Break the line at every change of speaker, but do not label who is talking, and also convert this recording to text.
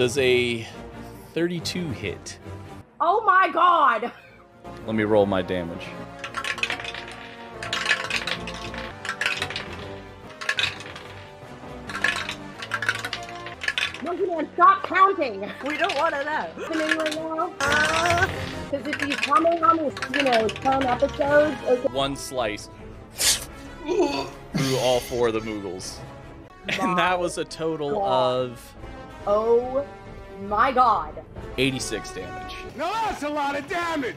Does a 32 hit?
Oh my god!
Let me roll my damage.
Monkey Man, stop counting!
We don't want to know.
Happening right now? Because if he's coming on his, you know, 10 episodes, okay,
One slice through all four of the Moogles. And that was a total
God.
of
oh my god.
86 damage.
Now that's a lot of damage!